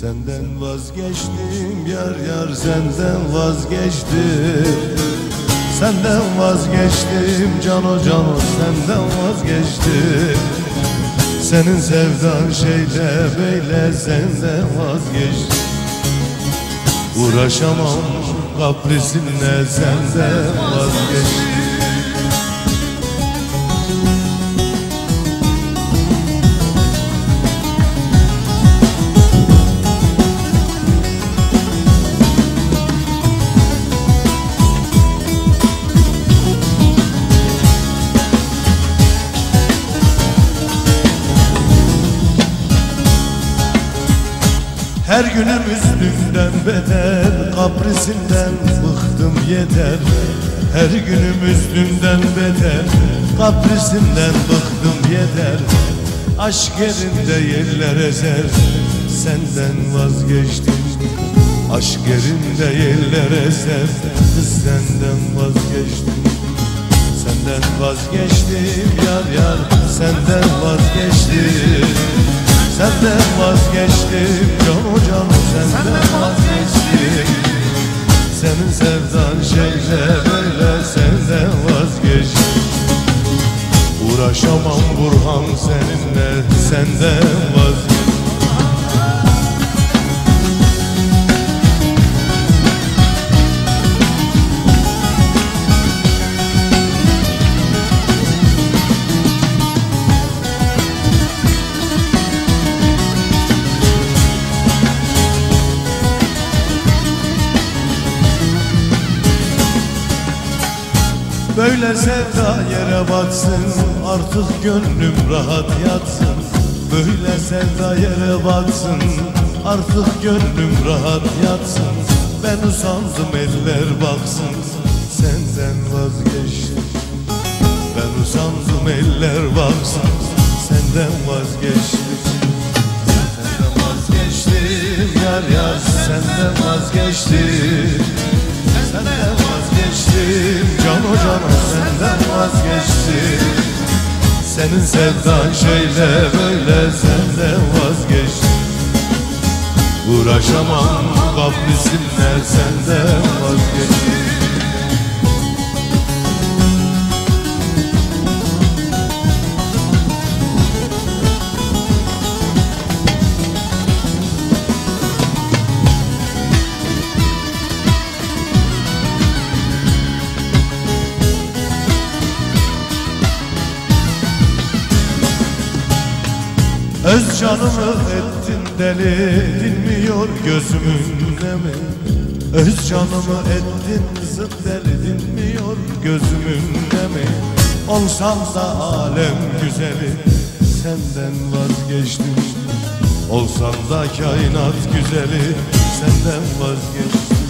Senden vazgeçtim yar yar senden vazgeçtim. Senden vazgeçtim cano cano senden vazgeçtim. Senin sevdan şeyle beyle senden vazgeçtim. Uğraşamam kaprisinle senden vazgeçtim Her günüm üstümden beter Kaprisinden bıktım yeter Her günüm üstümden beter Kaprisinden bıktım yeter Aşk yerinde yerler ezer Senden vazgeçtim. Aşk yerinde yerler ezer Kız senden vazgeçtim. Senden vazgeçtim yar yar Senden vazgeçtim Senden vazgeçtim canım senden vazgeçtim. Senin sevdan şeyle böyle senden vazgeçtim. Uğraşamam Burhan seninle senden vazgeçtim Böyle sevda yere batsın Artık gönlüm rahat yatsın. Böyle sevda yere batsın Artık gönlüm rahat yatsın. Ben usandım eller baksın Senden vazgeçtim. Ben usandım eller baksın Senden vazgeçtim. Senden vazgeçtim yar yar Senden vazgeçtim cano senden vazgeçtim Senin sevdan şeyle böyle senden vazgeçtim Uğraşamam kaprisinle senden vazgeçtim Öz canımı ettin deli dinmiyor gözümün nemi Öz canımı ettin zıt deli dinmiyor gözümün nemi Olsam da alem güzeli senden vazgeçtim. Olsam da kainat güzeli senden vazgeçtim.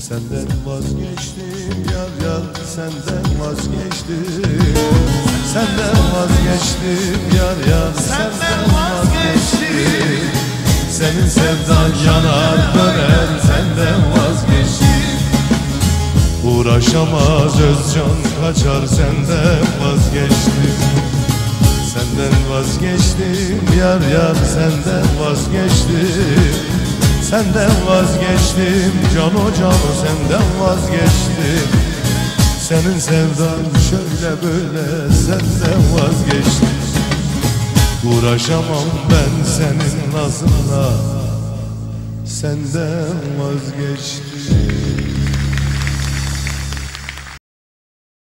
Senden vazgeçtim yar yar senden vazgeçtim Senden vazgeçtim yar yar senden vazgeçtim. Senin sevdan yanar döner senden vazgeçtim. Uğraşamaz özcan kaçar senden vazgeçtim. Senden vazgeçtim yar yar senden vazgeçtim. Senden vazgeçtim cano cano senden vazgeçtim Senin sevdan şöyle böyle senden vazgeçtim Uğraşamam ben senin nazınla Senden vazgeçtim